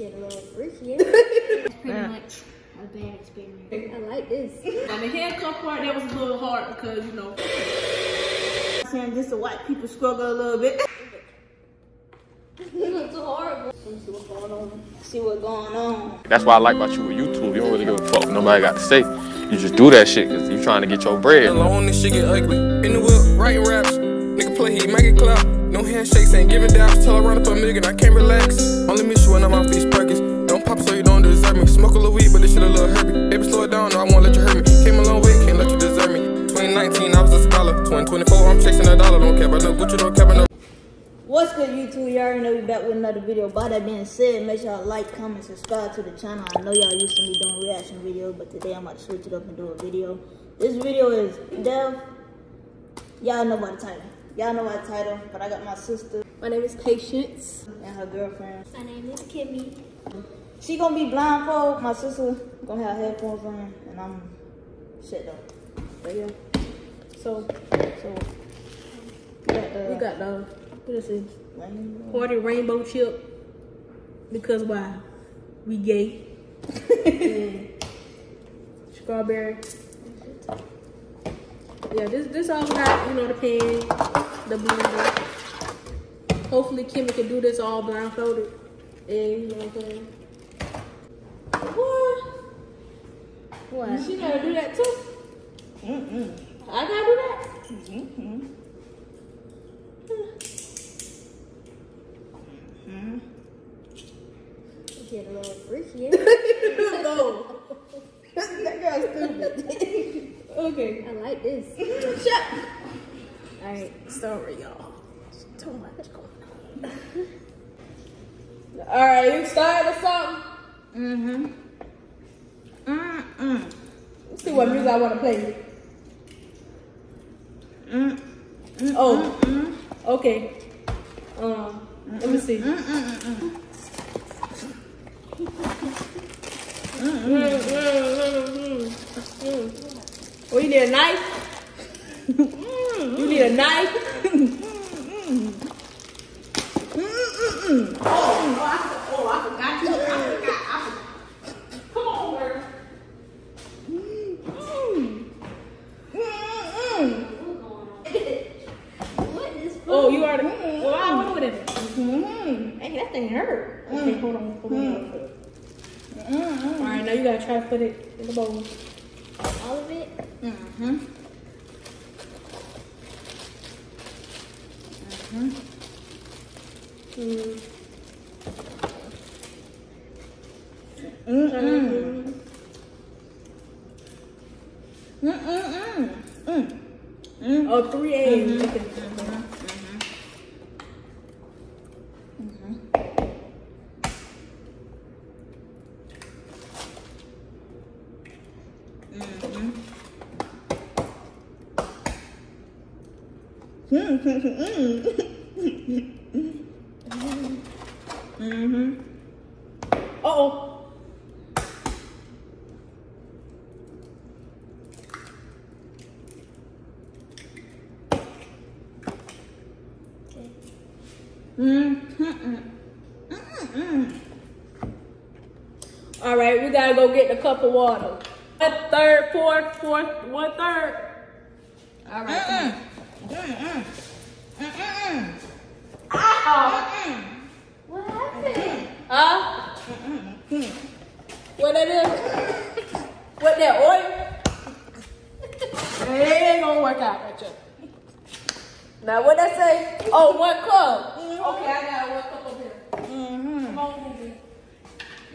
get a little freaky. It's pretty Yeah. much a bad experience. I like this. And the handcuff part, that was a little hard because, you know, saying just the white people struggle a little bit. It looks horrible. See what's going on. See what's going on. That's why I like about you with YouTube. You don't really give a fuck nobody got to say. You just do that shit because you're trying to get your bread. Alone, this shit get ugly. In the whip, writing raps. Nigga play, he make it clap. No handshakes, ain't giving daps. Tell her run up a million, I can't relax. Only miss you when I'm off these perkins. Don't pop so you don't deserve me. Smoke a little weed, but this shit a little herby. Baby, slow it down, no, I won't let you hurt me. Came a long way, can't let you deserve me. 2019, I was a scholar. 2024, I'm chasing a dollar. Don't care about no Gucci, don't care about no. What's good, YouTube? Y'all already know we back with another video. By that being said, make sure y'all like, comment, subscribe to the channel. I know y'all used to me doing reaction videos, but today I'm about to switch it up and do a video. This video is Dev. Y'all know by the title. Y'all know my title, but I got my sister My name is Patience. and her girlfriend. My name is Kimmy. She gonna be blindfold. My sister gonna have headphones on, and I'm shit though. But yeah. So, so we got the We got the what is it? rainbow. Party rainbow chip. Because why? We gay. and strawberry. Yeah, this this all got, you know, the pen, the blender. Hopefully Kimmy can do this all blindfolded. And you know what I'm saying? What? What? She gotta do that too? Mm-mm. I gotta do that? Mm-hmm. Mm-hmm. Get a little freaky. no. that girl's stupid. Okay. I like this. Shut Alright. Sorry, y'all. Too much going on. All right, you started or something? mm-hmm. Mm-mm. Let's see what music I want to play. Mm. Oh, okay. Um, let me see. You need a knife? Mm, you need a knife? Oh, you with oh, it. Hey, that thing hurt. Okay, hold on. Hold on. Mm, mm, All right, now you gotta try to put it in the bowl. All of it? Mm-hmm. Mm. Mm-mm. Mm-mm. Mm. Oh, three A's. Okay. Mm-hmm. Uh-oh. All right, we gotta go get the cup of water. One third, fourth, fourth, one third. All right. Ow. What happened? Huh? What that is? What that oil? it ain't gonna work out right there. Now what that say? Oh, one cup. Mm-hmm. Okay, I got one cup up here. Mm-hmm. Come on, baby.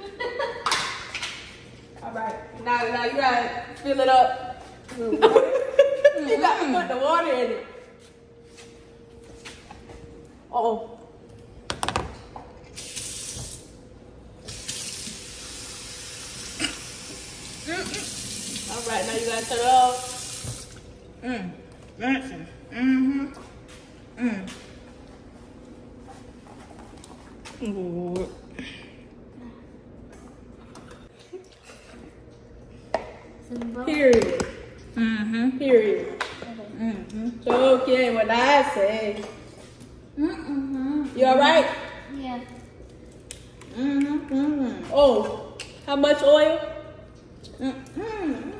All right. Now, now you gotta fill it up. Mm-hmm. you gotta put the water in it. Oh. All right, now you gotta turn it off. Mm. Dancing. Mm-hmm. Mm. Ooh. Period. Mm-hmm. Period. Mm-hmm. So okay, what I say. Mm-hmm. You all right? Yeah. Mm-hmm. Mm-hmm. Oh, how much oil? Mm-hmm.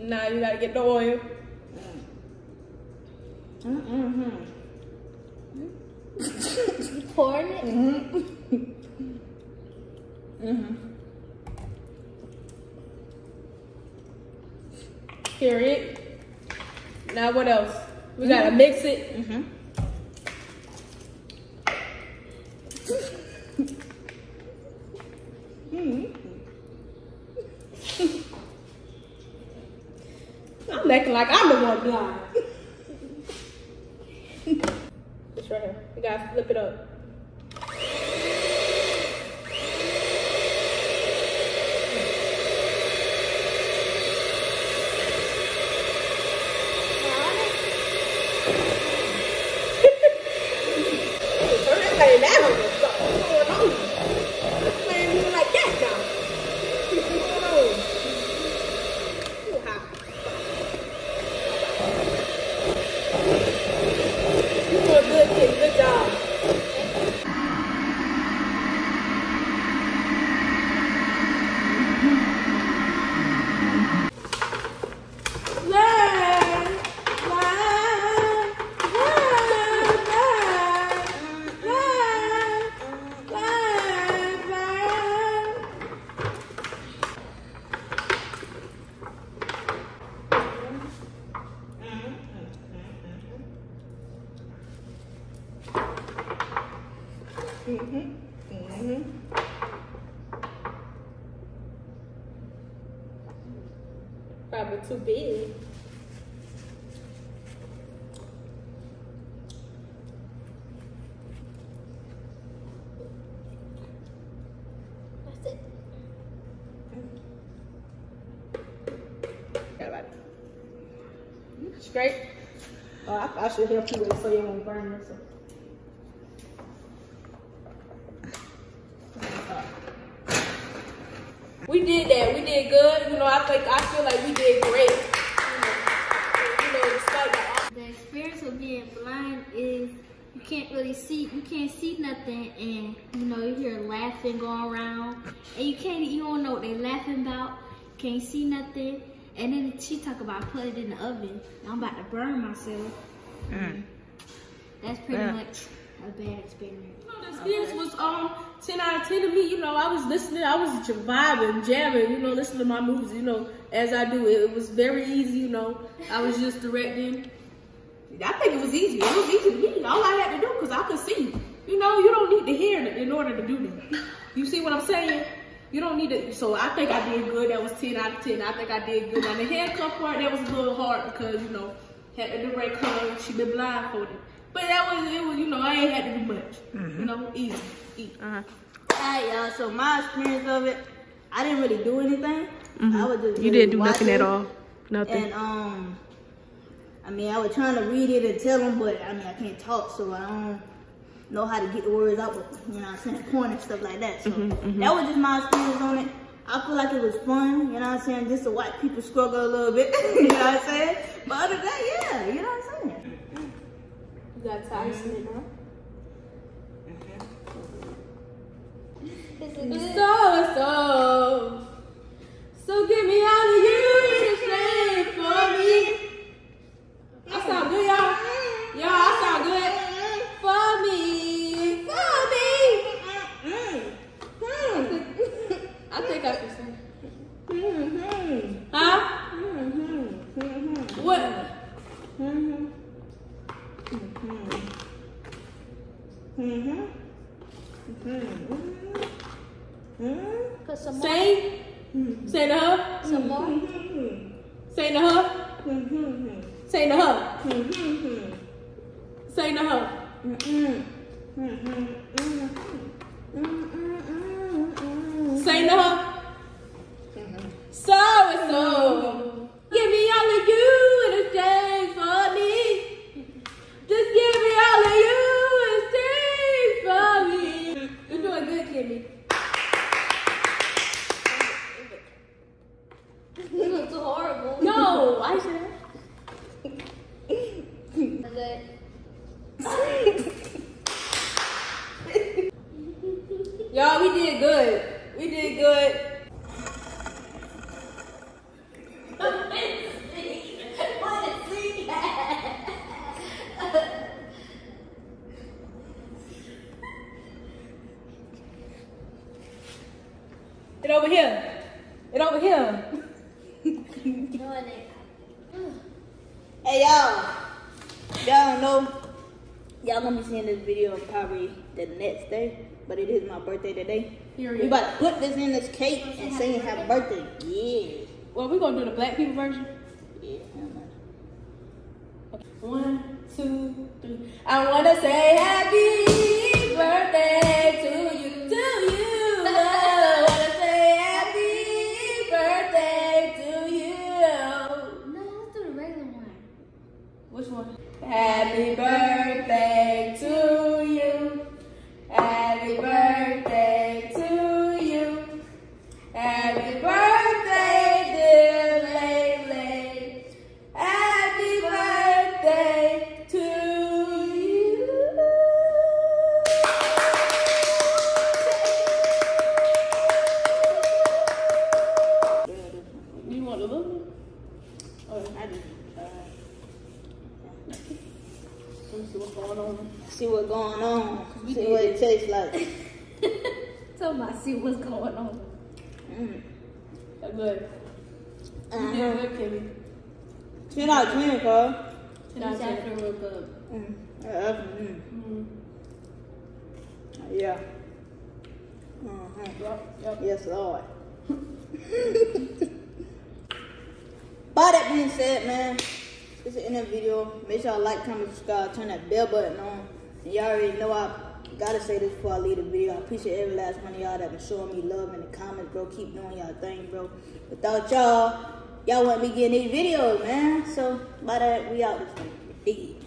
Now you gotta get the oil. Mm-hmm. Pouring it. Period. Now what else? We gotta mix it. Mm-hmm. I'm acting like I'm the one blind. It's right here. Gotta flip it up. Turn that thing down. What's going on? This man moving like that now. What's going on? Too hot. You doing good, kid. Good job. Learn, learn, learn, learn, learn, learn, learn. Probably too big. That's it. Straight. Oh, I, I should help you with it so you won't burn yourself. We did that. We did good. You know, I think I feel like we did great. You know, you know despite the The experience of being blind is you can't really see, you can't see nothing, and you know you hear laughing going around, and you can't, you don't know what they laughing about. Can't see nothing, and then she talk about put it in the oven. I'm about to burn myself. Mm. That's pretty Yeah. much a bad experience. The experience was um 10 out of 10 to me. You know, I was listening, I was vibing, jamming, you know, listening to my movies, you know, as I do. It, it was very easy, you know. I was just directing. I think it was easy. It was easy to me. All I had to do because I could see. You know, you don't need to hear it in order to do that. You see what I'm saying? You don't need to. So I think I did good. That was 10 out of 10. I think I did good. Now the handcuff part, that was a little hard because, you know, had to direct her. She been blindfolded. But that was, it was, you know, I ain't had to do much. Mm-hmm. You know, easy. easy. Alright, uh-huh. y'all. So my experience of it, I didn't really do anything. Mm-hmm. I was just You really didn't do nothing at all. Nothing. And um, I mean, I was trying to read it and tell them, but I mean, I can't talk, so I don't know how to get the words out. But you know, I'm saying corn point and stuff like that. So mm-hmm, that was just my experience on it. I feel like it was fun. You know what I'm saying? Just to watch people struggle a little bit. you know what I'm saying? But other than that, yeah, you know what I'm saying. Mm-hmm. You got Tyson in there. Is it good? So, so, so give me all of you in exchange for me. I sound good, y'all. Y'all, I sound good. For me, for me. I think I can sing. Huh? What? Put some more. Say, say to her. Some more. Say to No, I should. Okay. Y'all, we did good. We did good. Get over here. Get over here. Hey y'all, y'all know, y'all gonna be seeing this video probably the next day, but it is my birthday today. Period. We about to put this in this cake and sing happy birthday. Yeah. Well, we're gonna do the black people version. Yeah. One, two, three. I wanna say happy let see what's going on. see what's going on. See what it tastes like. Tell my see what's going on. Mm. That's good. You Uh-huh. did good, Kimmy. 10 out of 10, cuz. Ten out of ten. real good. Mm. Uh, mm. Mm. Yeah. Uh-huh. Yep, yep. Yes, Lord. By that being said, man, this is the end of the video. Make sure y'all like, comment, subscribe, turn that bell button on. And y'all already know I gotta say this before I leave the video. I appreciate every last one of y'all that been showing me love in the comments, bro. Keep doing y'all thing, bro. Without y'all, y'all wouldn't be getting these videos, man. So by that, we out this thing.